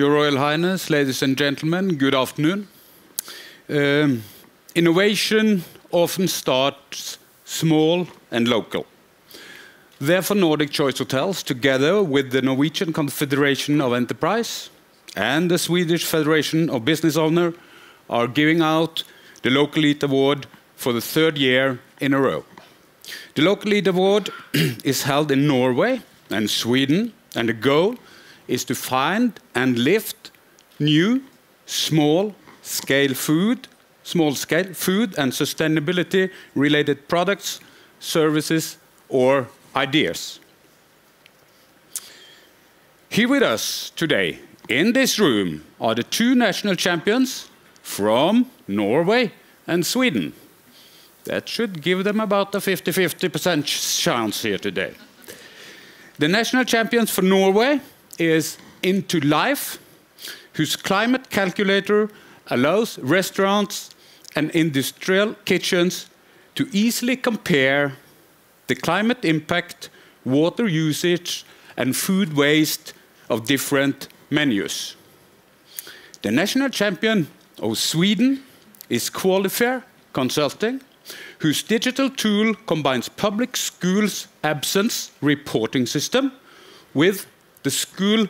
Your Royal Highness, ladies and gentlemen, good afternoon. Um, innovation often starts small and local. Therefore, Nordic Choice Hotels, together with the Norwegian Confederation of Enterprise and the Swedish Federation of Business Owners, are giving out the Local Eat Award for the third year in a row. The Local Eat Award is held in Norway and Sweden, and the goal is to find and lift new small scale food, small scale food and sustainability related products, services, or ideas. Here with us today in this room are the two national champions from Norway and Sweden. That should give them about a 50 50% chance here today. The national champions for Norway is Into Life, whose climate calculator allows restaurants and industrial kitchens to easily compare the climate impact, water usage, and food waste of different menus. The national champion of Sweden is QualiFare Consulting, whose digital tool combines public schools' absence reporting system with the school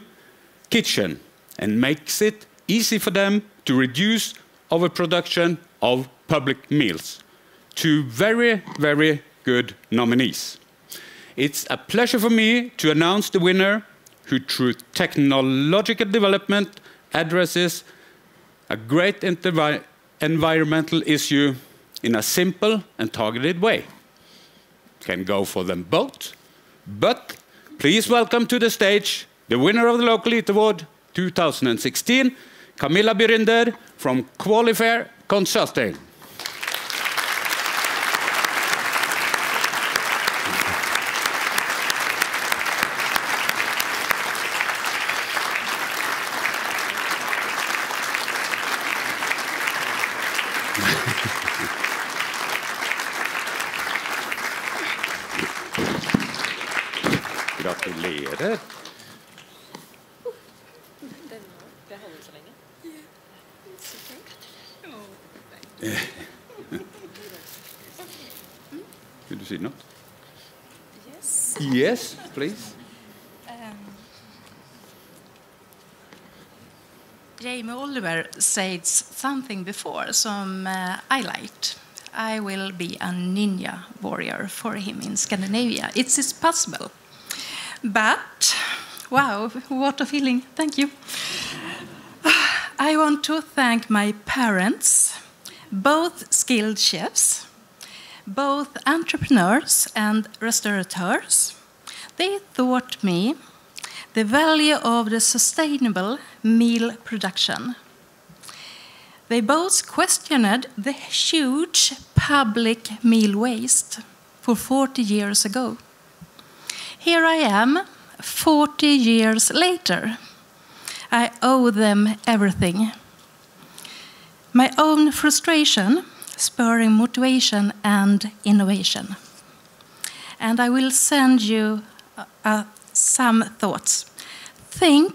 kitchen and makes it easy for them to reduce overproduction of public meals. Two very, very good nominees. It's a pleasure for me to announce the winner who, through technological development, addresses a great environmental issue in a simple and targeted way. Can go for them both, but please welcome to the stage the winner of the Local Eat Award 2016, Camilla Birinder from QualiFare Consulting. Gratulerer. Vill du säga något? Yes. Yes, please. Jamie Oliver said something before some uh, I liked. I will be a ninja warrior for him in Scandinavia. It's, it's possible. But, wow, what a feeling. Thank you. I want to thank my parents, both skilled chefs, both entrepreneurs and restaurateurs. They taught me the value of the sustainable meal production. They both questioned the huge public meal waste for 40 years ago. Here I am, 40 years later. I owe them everything. My own frustration spurring motivation and innovation. And I will send you uh, uh, some thoughts. Think,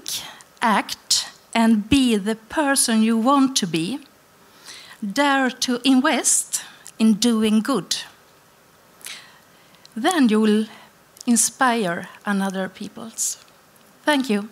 act, and be the person you want to be. Dare to invest in doing good. Then you will inspire another peoples. Thank you.